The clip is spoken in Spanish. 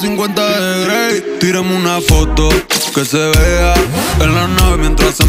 50 de Grey. Tírame una foto que se vea en la nave mientras se